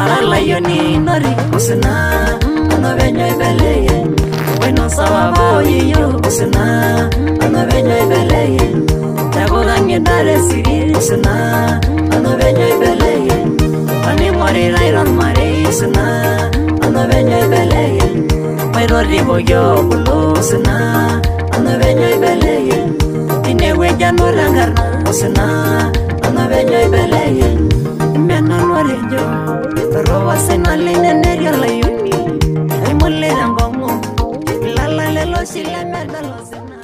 aralayoninori usina anovenya ibeleye wenosawavoyiyo usina anovenya ibeleye yakoganyedaresiri usina anovenya ibeleye vanimorira ironmari usina anovenya ibeleye wairorivoyo bulu usina anovenya ibeleye inegwejanorangarna usina lene torrobasin alin energia layuni aimolera nkongu ilalale loshi lemedalosin